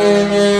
Amen.